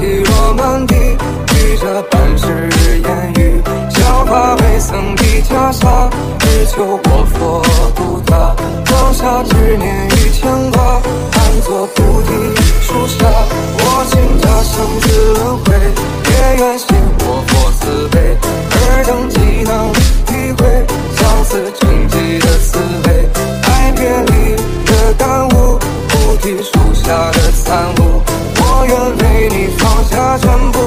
雨落满地，举这半世烟雨，笑把未曾比袈裟，只求我佛不他，放下执念与牵挂，暗作菩提树下，我今家生死轮回，也愿信我佛慈悲，尔等岂能？他穿破